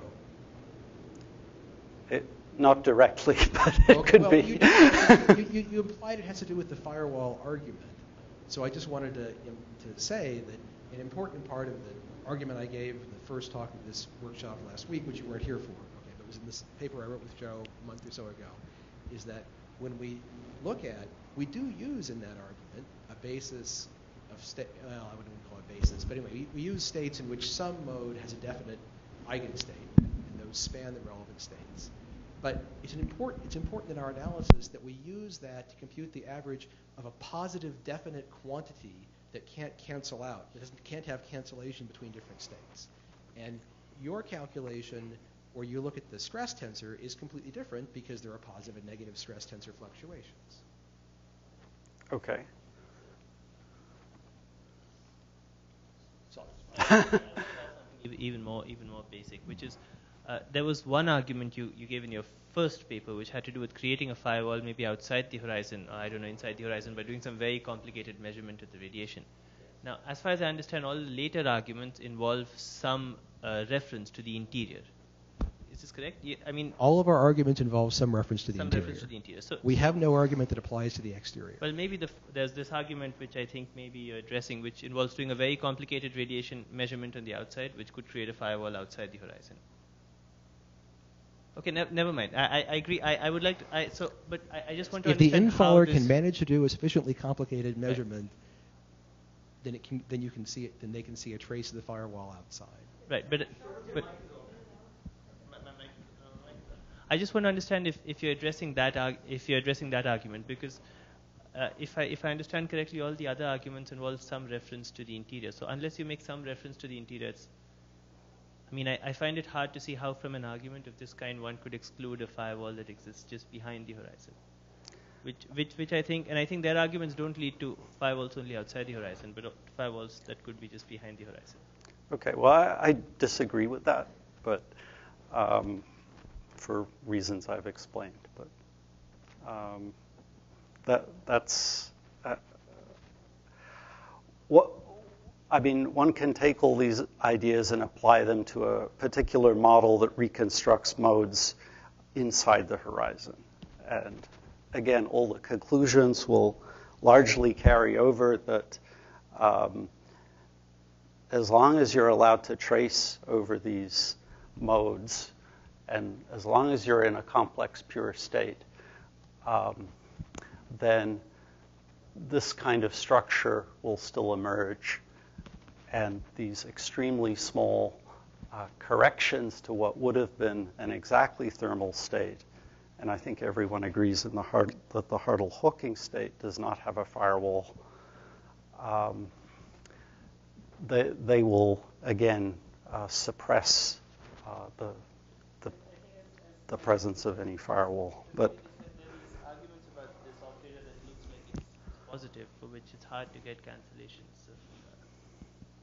It, not directly, but it Okay, could well, be. You, you, you, you implied it has to do with the firewall argument. So I just wanted to, to say that an important part of the argument I gave in the first talk of this workshop last week, which you weren't here for, okay, but was in this paper I wrote with Joe a month or so ago, is that when we look at, we do use in that argument a basis of state, well, I wouldn't even call it basis, but anyway, we, we use states in which some mode has a definite eigenstate, and those span the relevant states. But it's, an important, it's important in our analysis that we use that to compute the average of a positive definite quantity that can't cancel out, that doesn't, can't have cancellation between different states. And your calculation, where you look at the stress tensor, is completely different because there are positive and negative stress tensor fluctuations. Okay. Ev- even more even more basic, which is uh, there was one argument you, you gave in your first paper which had to do with creating a firewall maybe outside the horizon or I don't know inside the horizon by doing some very complicated measurement of the radiation. Now, as far as I understand, all the later arguments involve some uh, reference to the interior. Is this correct? Yeah, I mean, All of our arguments involve some reference to the some interior. reference to the interior. So, We have no argument that applies to the exterior. well, maybe the f- there's this argument which I think maybe you're addressing, which involves doing a very complicated radiation measurement on the outside, which could create a firewall outside the horizon. Okay, ne- never mind. I, I, I agree. I, I would like to. I, so, but I, I just want to if the infaller can manage to do a sufficiently complicated measurement, then it can then you can see it then they can see a trace of the firewall outside. right, but but. I just want to understand if, if you're addressing that arg- if you're addressing that argument because uh, if I if I understand correctly, all the other arguments involve some reference to the interior. So unless you make some reference to the interior, it's, I mean, I, I find it hard to see how, from an argument of this kind, one could exclude a firewall that exists just behind the horizon. Which, which, which I think, and I think their arguments don't lead to firewalls only outside the horizon, but firewalls that could be just behind the horizon. Okay, well, I, I disagree with that, but um, for reasons I've explained. But um, that that's uh, what I mean. One can take all these ideas and apply them to a particular model that reconstructs modes inside the horizon, and again, all the conclusions will largely carry over that. Um, as long as you're allowed to trace over these modes, and as long as you're in a complex pure state, um, then this kind of structure will still emerge. And these extremely small uh, corrections to what would have been an exactly thermal state, and I think everyone agrees in the that the Hartle-Hawking state does not have a firewall. Um, they, they will again uh, suppress uh, the, the, the presence of any firewall. But arguments about this operator that looks like it's positive, for which it's hard to get cancellations uh,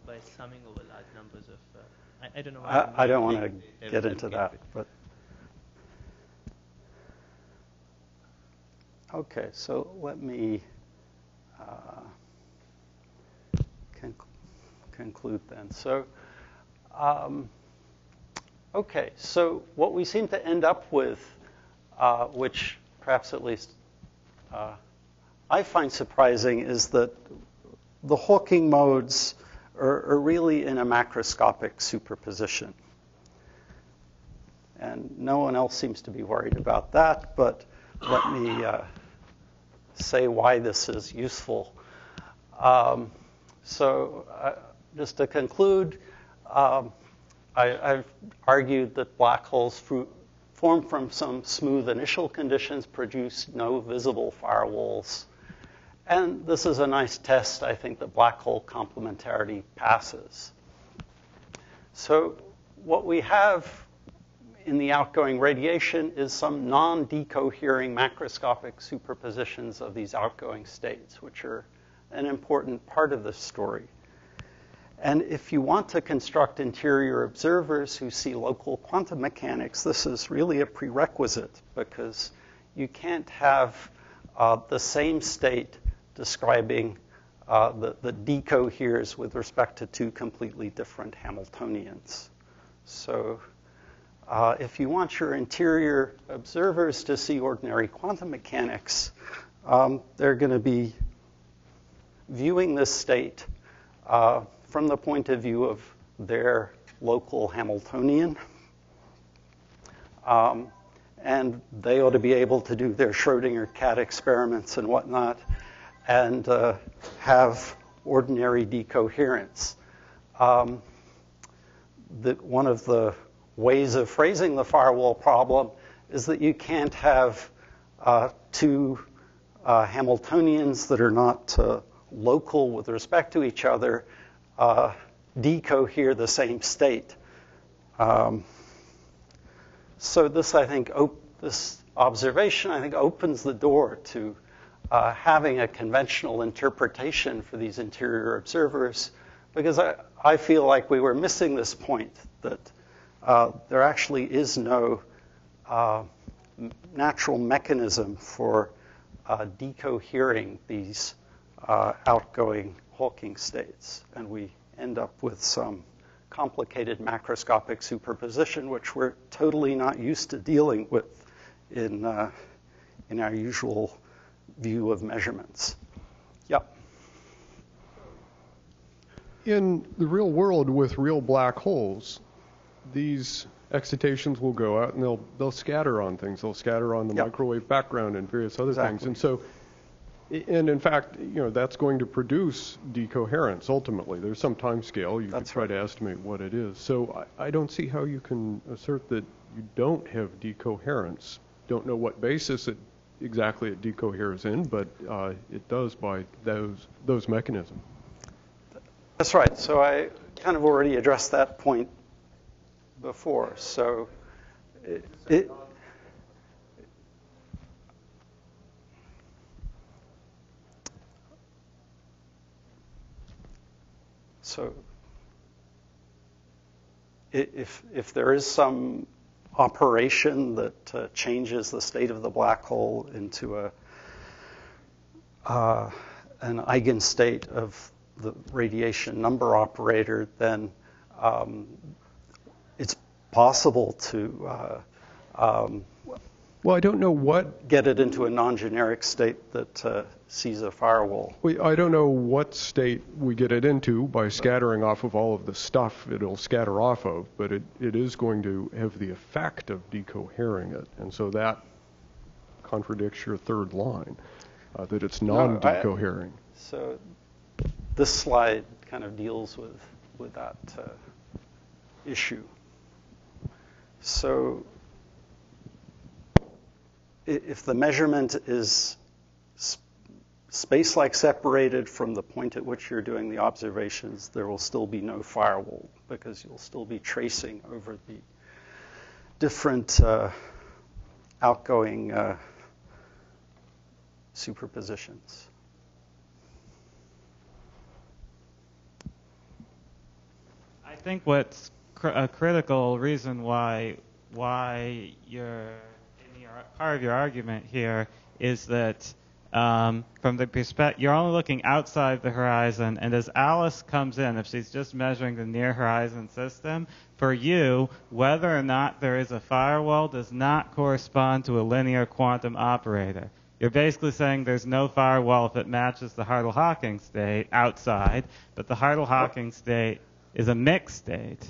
by summing over large numbers of. Uh, I, I don't know. I, I don't want to get into that. But okay, so let me uh, conc- conclude then. So. Um, Okay, so what we seem to end up with, uh, which perhaps at least uh, I find surprising, is that the Hawking modes are, are really in a macroscopic superposition. And no one else seems to be worried about that, but let me, uh, say why this is useful. Um, so, uh, just to conclude, um, I, have argued that black holes formed from some smooth initial conditions produce no visible firewalls. And this is a nice test, I think, that black hole complementarity passes. So, what we have in the outgoing radiation is some non decohering macroscopic superpositions of these outgoing states, which are an important part of the story. And if you want to construct interior observers who see local quantum mechanics, this is really a prerequisite because you can't have uh, the same state describing uh, the, the decoheres with respect to two completely different Hamiltonians. So uh, if you want your interior observers to see ordinary quantum mechanics, um, they're going to be viewing this state uh, from the point of view of their local Hamiltonian. Um, and they ought to be able to do their Schrodinger cat experiments and whatnot and uh, have ordinary decoherence. Um, that one of the ways of phrasing the firewall problem is that you can't have uh, two uh, Hamiltonians that are not uh, local with respect to each other uh, decohere the same state. Um, so this, I think, op- this observation, I think, opens the door to uh, having a conventional interpretation for these interior observers, because I, I feel like we were missing this point that uh, there actually is no uh, natural mechanism for uh, decohering these uh, outgoing Hawking states, and we end up with some complicated macroscopic superposition, which we're totally not used to dealing with in, uh, in our usual view of measurements. Yep. In the real world with real black holes, these excitations will go out and they'll they'll scatter on things. They'll scatter on the yep. microwave background and various other exactly. things. And so and in fact, you know, that's going to produce decoherence ultimately. There's some time scale. You that's can try right. to estimate what it is. So I, I, don't see how you can assert that you don't have decoherence. Don't know what basis it exactly it decoheres in, but uh, it does by those those mechanisms. That's right. So I kind of already addressed that point before. So it, it So if, if there is some operation that uh, changes the state of the black hole into a, uh, an eigenstate of the radiation number operator, then um, it's possible to uh, um, well, I don't know what get it into a non-generic state that uh, sees a firewall. We, I don't know what state we get it into by scattering off of all of the stuff it'll scatter off of, but it, it is going to have the effect of decohering it, and so that contradicts your third line uh, that it's non-decohering. No, so this slide kind of deals with with that uh, issue. So if the measurement is space-like separated from the point at which you're doing the observations, there will still be no firewall because you'll still be tracing over the different uh, outgoing uh, superpositions. I think what's cr- a critical reason why why you're part of your argument here is that um, from the perspective, you're only looking outside the horizon, and as Alice comes in, if she's just measuring the near horizon system, for you, whether or not there is a firewall does not correspond to a linear quantum operator. You're basically saying there's no firewall if it matches the Hartle-Hawking state outside, but the Hartle-Hawking state is a mixed state.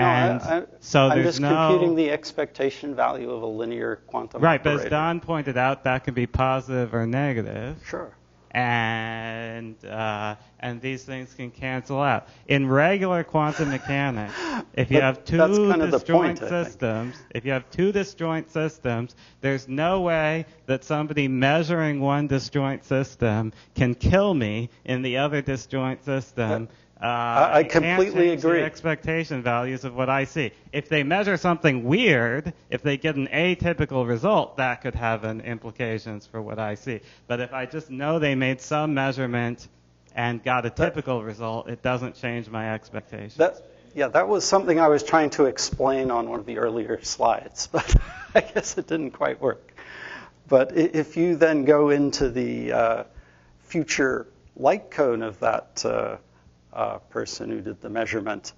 No, and I, I, so I'm there's just no computing the expectation value of a linear quantum right. But as Don pointed out, that can be positive or negative. Sure. and uh, and these things can cancel out. In regular quantum mechanics, if you have two that's kind of the disjoint point, systems, if you have two disjoint systems, there's no way that somebody measuring one disjoint system can kill me in the other disjoint system. Uh, I- completely agree. The expectation values of what I see. If they measure something weird, if they get an atypical result, that could have an implications for what I see. But if I just know they made some measurement and got a typical result, it doesn't change my expectations. That, yeah, that was something I was trying to explain on one of the earlier slides, but I guess it didn't quite work. But if you then go into the uh, future light cone of that uh, uh, person who did the measurement,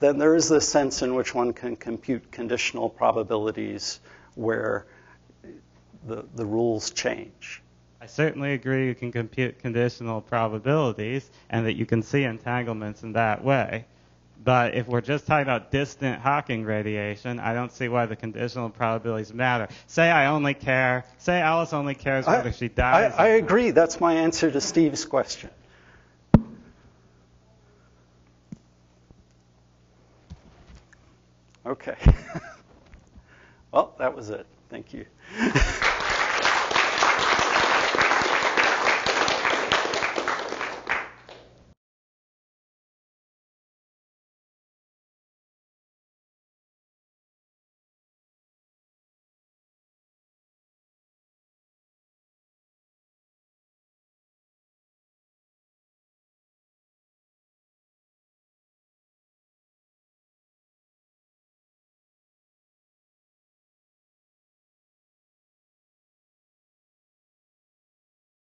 then there is this sense in which one can compute conditional probabilities where the, the rules change. I certainly agree you can compute conditional probabilities and that you can see entanglements in that way. But if we're just talking about distant Hawking radiation, I don't see why the conditional probabilities matter. Say I only care, say Alice only cares whether she I, dies. I agree. That's my answer to Steve's question. Okay. well, that was it. Thank you.